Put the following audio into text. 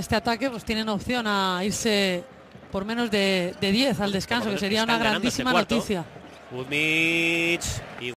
este ataque, pues tienen opción a irse por menos de, de 10 al descanso, que sería una grandísima noticia.